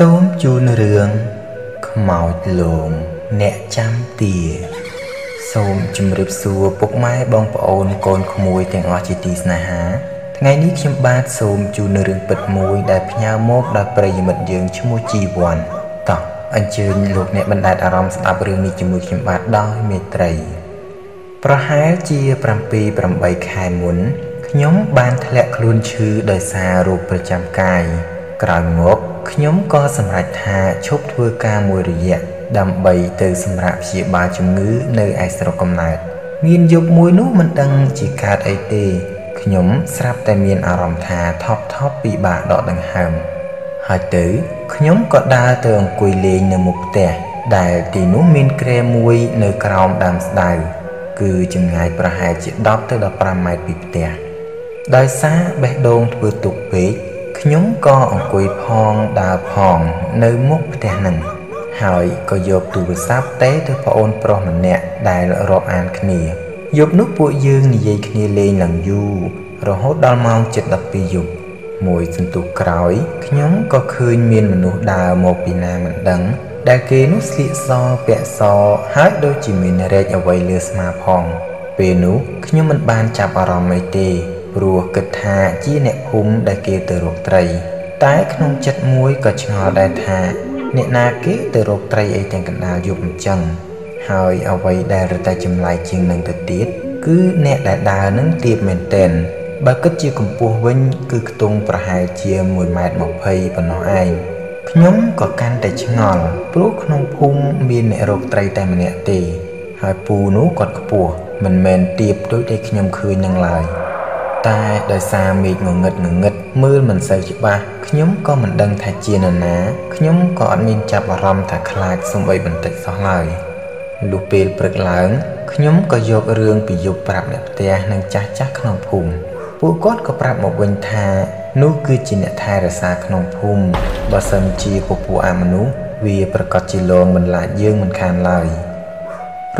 សូមជូនរឿងខ្មោចលងអ្នកចាំទាសូមជម្រាបសួរពុកម៉ែបងប្អូនកូនក្មួយទាំងអស់ជាទីស្នេហា ថ្ងៃនេះខ្ញុំបាទសូមជូនរឿងពិតមួយដែលផ្ញើមកដោយប្រិយមិត្តយើងឈ្មោះជីវ័នតោះអញ្ជើញលោកអ្នកបណ្ដែតអារម្មណ៍ស្ដាប់រឿងនេះជាមួយខ្ញុំបាទដោយមេត្រី ប្រហែលជា7 8ខែមុនខ្ញុំបានធ្លាក់ខ្លួនឈឺដោយសាររោគប្រចាំកាយក្រោយមក ខ្ញុំក៏សម្រេចថាឈប់ធ្វើការមួយរយៈដើម្បីទៅសម្រាប់ព្យាបាលជំងឺនៅឯស្រុកកំណើតមានយប់មួយនោះមិនដឹងជាកើតអីទេ ខ្ញុំស្រាប់តែមានអារម្មណ៍ថាថប់ថប់ពិបាកដកដង្ហើមហើយទៅខ្ញុំក៏ដើរទៅអង្គុយលេងនៅមុខផ្ទះដែលទីនោះមានគ្រែមួយនៅក្រោមដើមស្ដៅគឺចម្ងាយប្រហែលជា10ទៅ15ម៉ែត្រពីផ្ទះដោយសារបេះដូងធ្វើទុកពេក ខ្ញុំក៏អង្គុយផងដើរផងនៅមុខផ្ទះនឹងហើយក៏យកទូរស័ព្ទទេទៅប្អូនប្រុសម្នាក់ដែលរាប់អានគ្នាយប់នោះពួកយើងនិយាយគ្នាលេងឡើងយូររហូតដល់ម៉ោង7:12យប់មួយសន្ទុះក្រោយខ្ញុំក៏ឃើញមានមនុស្សដើរមកពីណាមិនដឹង ដែលគេនោះស្លៀកសពាក់សហើយដូចជាមានរែកអ្វីលើស្មាផង ពេលនោះខ្ញុំមិនបានចាប់អារម្មណ៍អីទេ ព្រោះគិតថាជាអ្នកភូមិដែលគេទៅរកត្រី តែក្នុងចិត្តមួយក៏ឆ្ងល់ដែរថា អ្នកណាគេទៅរកត្រីអីទាំងកណ្ដាលយប់អញ្ចឹងហើយអ្វីដែលរតែចម្លែកជាងនឹងទៅទៀតគឺអ្នកដែលដើរនឹងទៀបមែនតែនបើគិតជាកម្ពស់វិញ គឺខ្ទង់ប្រហែលជា1ម៉ែត្រ20ប៉ុណ្ណោះឯងខ្ញុំក៏កាន់តែឆ្ងល់ព្រោះក្នុងភូមិមានអ្នករកត្រីតែម្នាក់ទេ ហើយពូនោះគាត់ខ្ពស់មិនមែនទៀបដូចដែលខ្ញុំឃើញនឹងឡើយ។ តែដោយសារមេឃងងឹតងងឹតមើលមិនសូវច្បាស់ខ្ញុំក៏មិនដឹងថាជានរណាខ្ញុំក៏អត់មានចាប់អារម្មណ៍ថាខ្លាចសំបីបន្តិចសោះឡើយលុះពេលព្រឹកឡើងខ្ញុំក៏យករឿងពីយប់ប្រាប់អ្នកផ្ទះនិងចាស់ចាស់ក្នុងភូមិពួកគាត់ក៏ប្រាប់មកវិញថានោះគឺជាអ្នកថែរក្សាក្នុងភូមិបើសិនជាពពួកអាមនុស្សវាប្រកាសជាលងបន្លាចយើងមិនខានឡើយ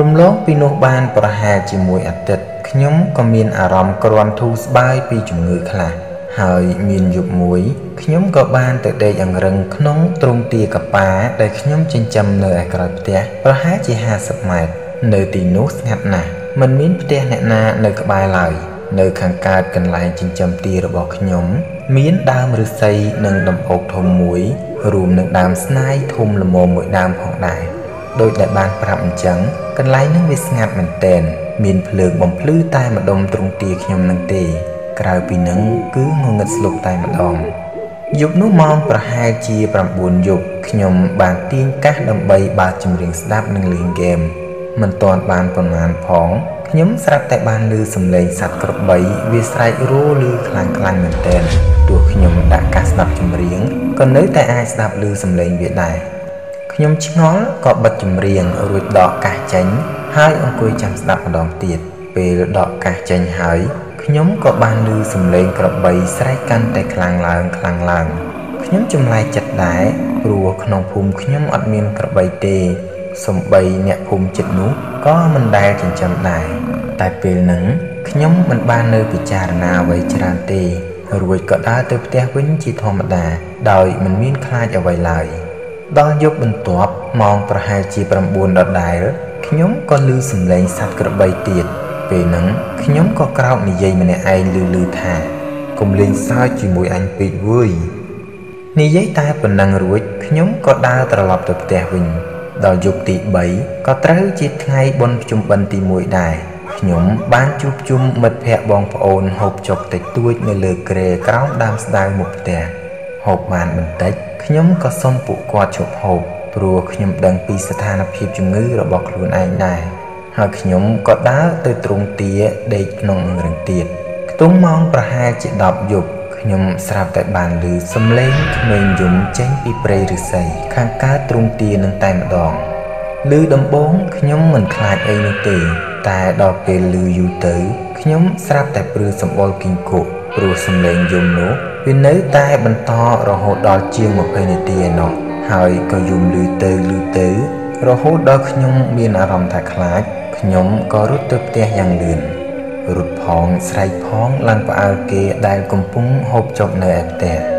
រំលងពីនោះបានប្រហែលជាមួយអាទិត្យខ្ញុំក៏មានអារម្មណ៍គ្រាន់ធូរស្បើយពីជំងឺខ្លះហើយមានយប់មួយខ្ញុំក៏បានទៅដេកអង្រឹងក្នុងទ្រុងទាកប៉ាដែលខ្ញុំចិញ្ចឹមនៅឯក្រោយផ្ទះប្រហែលជា50ម៉ែត្រនៅទីនោះស្ងាត់ណាស់មិនមានផ្ទះអ្នកណានៅក្បែរឡើយនៅខាងកើតកន្លែងចិញ្ចឹមទារបស់ខ្ញុំ មានដើមឫស្សីនិងដំបូកធំមួយ រួមនឹងដើមស្នាយធំល្មមមួយដើមផងដែរ ដោយដែលបានប្រាប់អញ្ចឹងកន្លែងនឹងវាស្ងាត់មែនទែនមានភ្លើងបំភ្លឺតែម្ដុំទ្រង់ទាខ្ញុំនឹងទេ ក្រៅពីនឹងគឺងងឹតស្លុបតែម្ដងយប់នោះម៉ោងប្រហែលជា9យប់ខ្ញុំបានទាញកាសដើម្បីបើកចម្រៀងស្ដាប់និងលេងហ្គេមមិនទាន់បានប៉ុន្មានផងខ្ញុំស្រាប់តែបានឮសំឡេងសត្វក្របីវាស្រែករលឺខ្លាំងខ្លាំងមែនទែនទោះខ្ញុំដាក់កាសស្ដាប់ចម្រៀងក៏នៅតែអាចស្ដាប់ឮសំឡេងវាដែរ ខ្ញុំឆ្ងល់ក៏បិទចម្រៀងរួចដកកាសចេញ ហើយអង្គុយចាំស្ដាប់ម្ដងទៀតពេលដកកាសចេញហើយខ្ញុំក៏បានឮសំឡេងក្របីស្រែកកាន់តែខ្លាំងឡើងខ្លាំងឡើងខ្ញុំចម្លែកចិត្តដែរព្រោះក្នុងភូមិខ្ញុំអត់មានក្របីទេសំបីអ្នកភូមិចិត្តនោះក៏មិនដែលចិញ្ចឹមដែរតែពេលហ្នឹងខ្ញុំមិនបាននៅពិចារណាអ្វីច្រើនទេរួចក៏ដើរទៅផ្ទះវិញជាធម្មតា ដោយមិនមានខ្លាចអ្វីឡើយ ដល់យប់បន្ទាប់ម៉ោងប្រហែលជា9ដដែលខ្ញុំក៏ឮសំឡេងសត្វក្របីទៀតពេលហ្នឹងខ្ញុំក៏ក្រោកនិយាយម្នាក់ឯងឮឮថាកុំលេងសើចជាមួយអញពេកវើយនិយាយតែប៉ុណ្ណឹងរួចខ្ញុំក៏ដើរត្រឡប់ទៅផ្ទះវិញ ដល់យប់ទី3ក៏ត្រូវជាថ្ងៃបុណ្យភ្ជុំបិណ្ឌទី1ដែរខ្ញុំបានជួបជុំមិត្តភ័ក្តិបងប្អូនហូបចុកតិចតួចនៅលើគ្រែក្រោមដើមស្ដៅមុខផ្ទះហូបបានបន្តិច ខ្ញុំក៏សុំពួកគាត់ជប់ហូបព្រោះខ្ញុំដឹងពីស្ថានភាពជំងឺរបស់ខ្លួនឯងដែរហើយខ្ញុំក៏ដើរទៅទ្រង់ទាដេកក្នុងរឹងទៀតខ្ទង់ម៉ោងប្រហែលជា10យប់ខ្ញុំស្រាប់តែបានឮសំឡេងក្មេងយំចេញពីព្រៃឫស្សីខាងកើតទ្រង់ទានឹងតែម្ដងឮដំបងខ្ញុំមិនខ្លាចអីនោះទេ តែដល់ពេលឮយូរទៅខ្ញុំស្រាប់តែព្រឺសម្បល់គីងគក់ព្រោះសំឡេងយំនោះវានៅតែបន្តរហូតដល់ជាង20នាទីឯណោះហើយក៏យំលឺទៅលឺទៅ រហូតដល់ខ្ញុំមានអារម្មណ៍ថាខ្លាចខ្ញុំក៏រត់ទៅផ្ទះយ៉ាងលឿនរត់ផងស្រែកផងឡើងផ្អើលគេដែលកំពុងហូបចុកនៅឯផ្ទះ